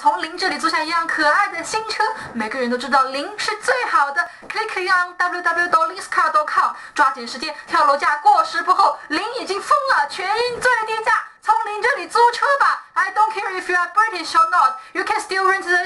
从零这里租下一辆可爱的新车。每个人都知道零是最好的。Click on w w w l i n s c a r c o m 抓紧时间，跳楼价过时不候，零已经疯了，全英最低价，从零这里租车吧。I don't care if you are British or not, you can still rent the.